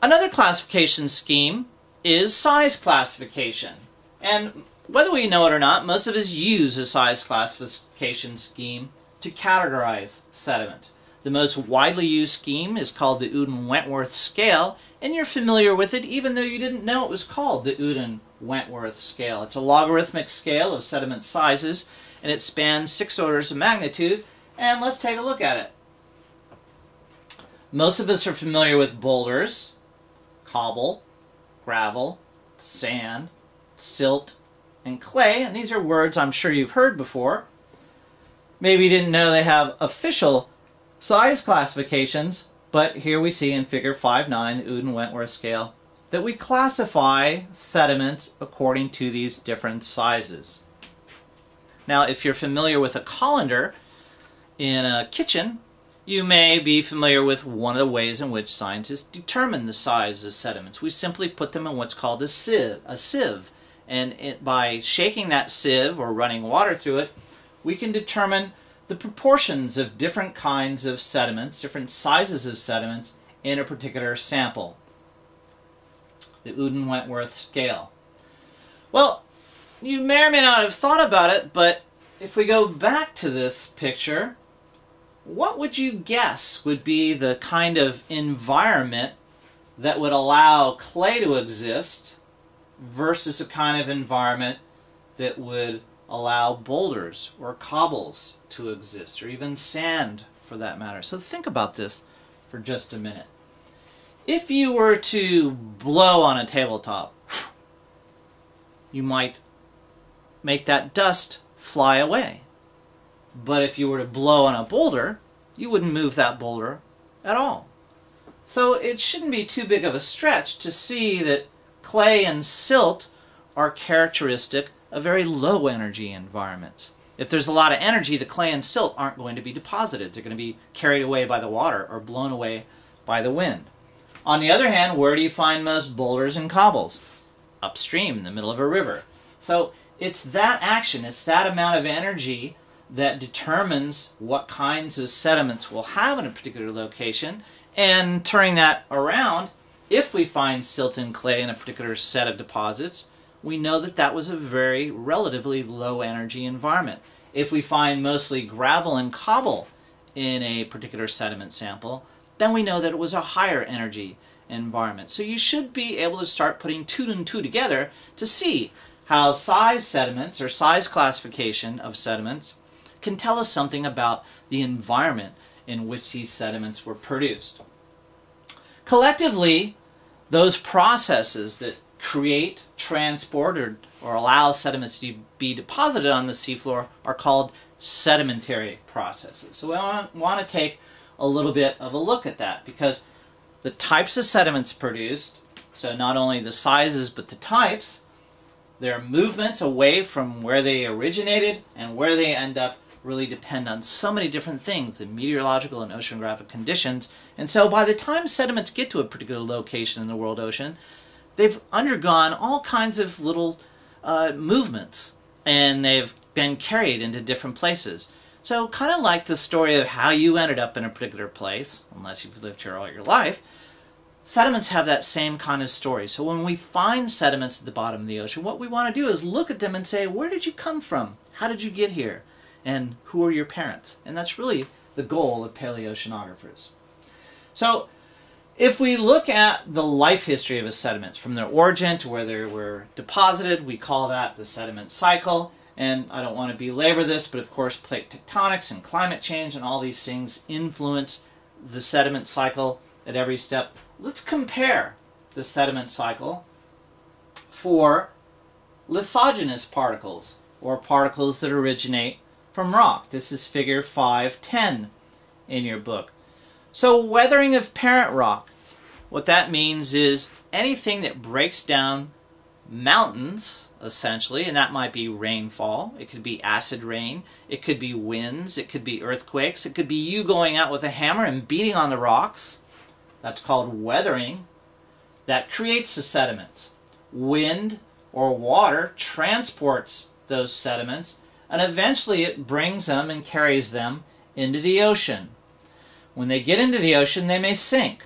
Another classification scheme is size classification. And whether we know it or not, most of us use a size classification scheme to categorize sediment. The most widely used scheme is called the Udden-Wentworth scale, and you're familiar with it even though you didn't know it was called the Udden-Wentworth scale. It's a logarithmic scale of sediment sizes, and it spans six orders of magnitude, and let's take a look at it. Most of us are familiar with boulders, cobble, gravel, sand, silt, and clay, and these are words I'm sure you've heard before. Maybe you didn't know they have official size classifications, but here we see in figure 5.9, Udden-Wentworth scale, that we classify sediments according to these different sizes. Now, if you're familiar with a colander in a kitchen, you may be familiar with one of the ways in which scientists determine the size of sediments. We simply put them in what's called a sieve, a sieve. and it, by shaking that sieve or running water through it, we can determine the proportions of different kinds of sediments, different sizes of sediments in a particular sample. The Udden-Wentworth scale. Well, you may or may not have thought about it, but if we go back to this picture, what would you guess would be the kind of environment that would allow clay to exist versus a kind of environment that would allow boulders or cobbles to exist, or even sand for that matter. So think about this for just a minute. If you were to blow on a tabletop, you might make that dust fly away. But if you were to blow on a boulder, you wouldn't move that boulder at all. So it shouldn't be too big of a stretch to see that clay and silt are characteristic of very low energy environments. If there's a lot of energy, the clay and silt aren't going to be deposited. They're going to be carried away by the water or blown away by the wind. On the other hand, where do you find most boulders and cobbles? Upstream, in the middle of a river. So it's that action, it's that amount of energy that determines what kinds of sediments we'll have in a particular location and turning that around, if we find silt and clay in a particular set of deposits, we know that that was a very relatively low energy environment. If we find mostly gravel and cobble in a particular sediment sample, then we know that it was a higher energy environment. So you should be able to start putting two and two together to see how size sediments or size classification of sediments can tell us something about the environment in which these sediments were produced. Collectively, those processes that create, transport, or, or allow sediments to be deposited on the seafloor are called sedimentary processes. So we want, want to take a little bit of a look at that because the types of sediments produced, so not only the sizes but the types, their movements away from where they originated and where they end up really depend on so many different things, the meteorological and oceanographic conditions. And so by the time sediments get to a particular location in the world ocean, they've undergone all kinds of little uh, movements and they've been carried into different places. So kind of like the story of how you ended up in a particular place, unless you've lived here all your life, sediments have that same kind of story. So when we find sediments at the bottom of the ocean, what we want to do is look at them and say, where did you come from? How did you get here? And who are your parents? And that's really the goal of paleoceanographers. So if we look at the life history of a sediment, from their origin to where they were deposited, we call that the sediment cycle. And I don't want to belabor this, but of course plate tectonics and climate change and all these things influence the sediment cycle at every step. Let's compare the sediment cycle for lithogenous particles, or particles that originate from rock. This is figure 510 in your book. So weathering of parent rock, what that means is anything that breaks down mountains, essentially, and that might be rainfall, it could be acid rain, it could be winds, it could be earthquakes, it could be you going out with a hammer and beating on the rocks. That's called weathering. That creates the sediments. Wind or water transports those sediments and eventually it brings them and carries them into the ocean. When they get into the ocean, they may sink.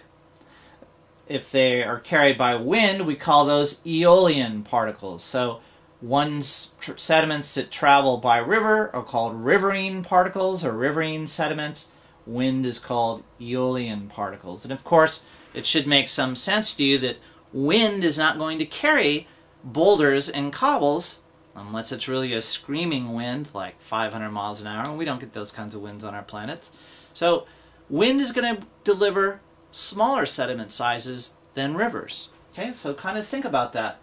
if they are carried by wind, we call those aeolian particles. So one's sediments that travel by river are called riverine particles or riverine sediments. Wind is called aeolian particles. And of course, it should make some sense to you that wind is not going to carry boulders and cobbles unless it's really a screaming wind like 500 miles an hour. And we don't get those kinds of winds on our planet. So wind is going to deliver smaller sediment sizes than rivers. Okay, so kind of think about that.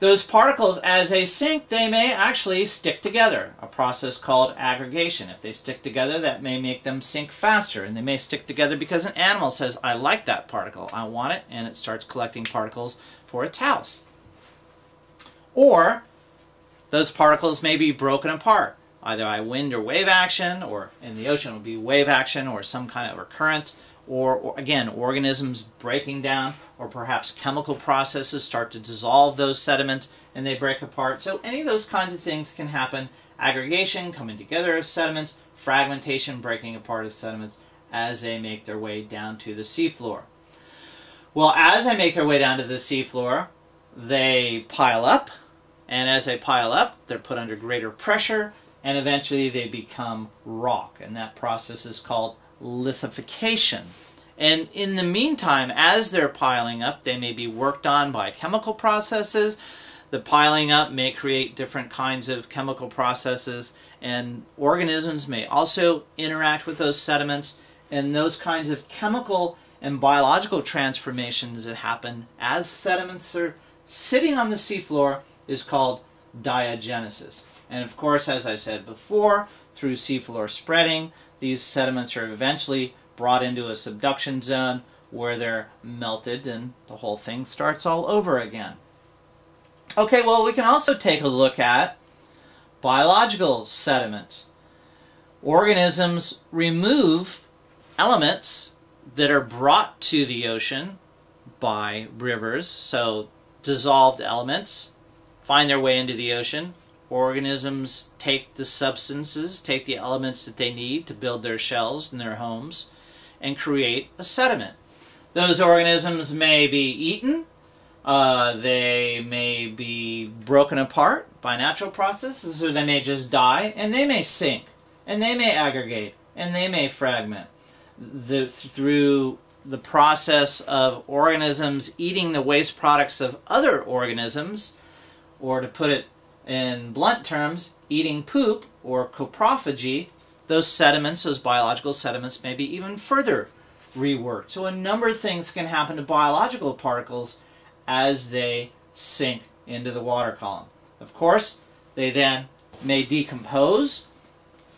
Those particles, as they sink, they may actually stick together, a process called aggregation. If they stick together, that may make them sink faster, and they may stick together because an animal says, I like that particle, I want it, and it starts collecting particles for its house. Or those particles may be broken apart, either by wind or wave action, or in the ocean it would be wave action or some kind of a current, or, or, again, organisms breaking down, or perhaps chemical processes start to dissolve those sediments and they break apart. So any of those kinds of things can happen. Aggregation, coming together of sediments, fragmentation, breaking apart of sediments as they make their way down to the seafloor. Well, as they make their way down to the seafloor, they pile up, and as they pile up, they're put under greater pressure, and eventually they become rock, and that process is called lithification. And in the meantime, as they're piling up, they may be worked on by chemical processes. The piling up may create different kinds of chemical processes, and organisms may also interact with those sediments. And those kinds of chemical and biological transformations that happen as sediments are sitting on the seafloor is called diagenesis. And of course, as I said before, through seafloor spreading, these sediments are eventually brought into a subduction zone where they're melted and the whole thing starts all over again. Okay, well, we can also take a look at biological sediments. Organisms remove elements that are brought to the ocean by rivers, so dissolved elements find their way into the ocean organisms take the substances, take the elements that they need to build their shells and their homes, and create a sediment. Those organisms may be eaten, uh, they may be broken apart by natural processes, or they may just die, and they may sink, and they may aggregate, and they may fragment. The, through the process of organisms eating the waste products of other organisms, or to put it in blunt terms, eating poop or coprophagy, those sediments, those biological sediments, may be even further reworked. So a number of things can happen to biological particles as they sink into the water column. Of course, they then may decompose.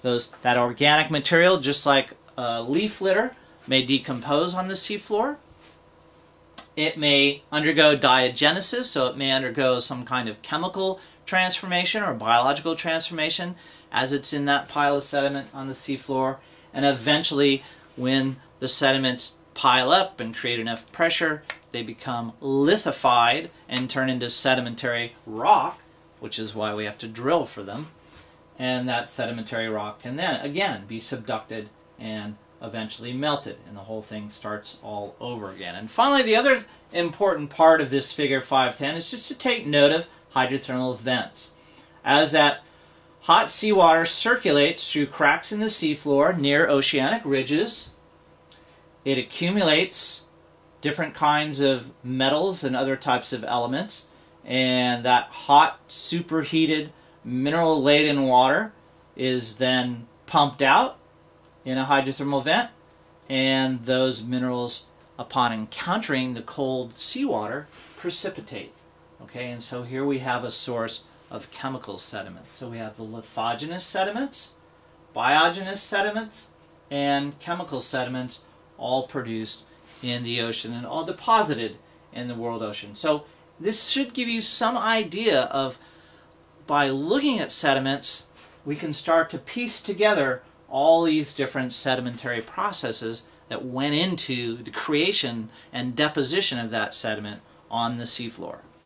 Those, that organic material, just like leaf litter, may decompose on the seafloor. It may undergo diagenesis, so it may undergo some kind of chemical transformation or biological transformation as it's in that pile of sediment on the seafloor. And eventually, when the sediments pile up and create enough pressure, they become lithified and turn into sedimentary rock, which is why we have to drill for them. And that sedimentary rock can then, again, be subducted and eventually melted, and the whole thing starts all over again. And finally, the other important part of this figure 510 is just to take note of hydrothermal vents. As that hot seawater circulates through cracks in the seafloor near oceanic ridges, it accumulates different kinds of metals and other types of elements, and that hot, superheated, mineral laden water is then pumped out in a hydrothermal vent, and those minerals, upon encountering the cold seawater, precipitate. Okay, and so here we have a source of chemical sediments. So we have the lithogenous sediments, biogenous sediments, and chemical sediments all produced in the ocean and all deposited in the world ocean. So this should give you some idea of by looking at sediments, we can start to piece together all these different sedimentary processes that went into the creation and deposition of that sediment on the seafloor.